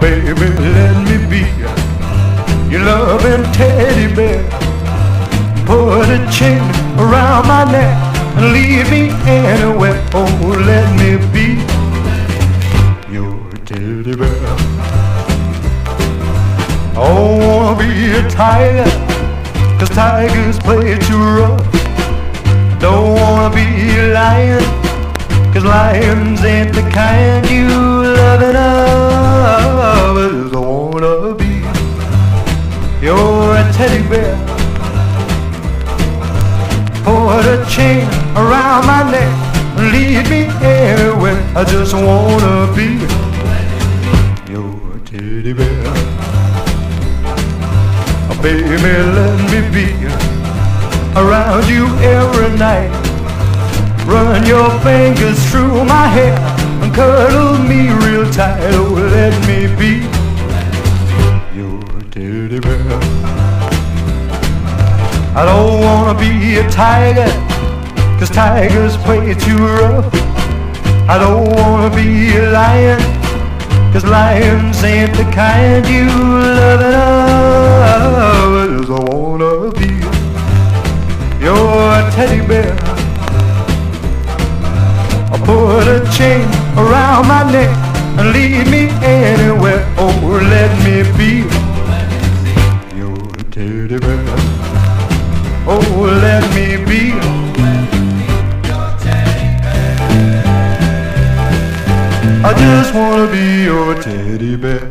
Baby, let me be your loving teddy bear. Put a chain around my neck and leave me anywhere. Oh, let me be your teddy bear. Oh, wanna be a tiger, cause tigers play too rough. Don't wanna be a lion, cause lions ain't the kind bear. Put a chain around my neck lead me anywhere. I just wanna be your teddy bear. Oh, baby, let me be around you every night. Run your fingers through my hair and cuddle me real tight. Oh, let me I don't wanna be a tiger, cause tigers play too rough. I don't wanna be a lion, cause lions ain't the kind you love enough. I wanna be your teddy bear. I put a chain around my neck Oh, let me be. I just wanna be your teddy bear.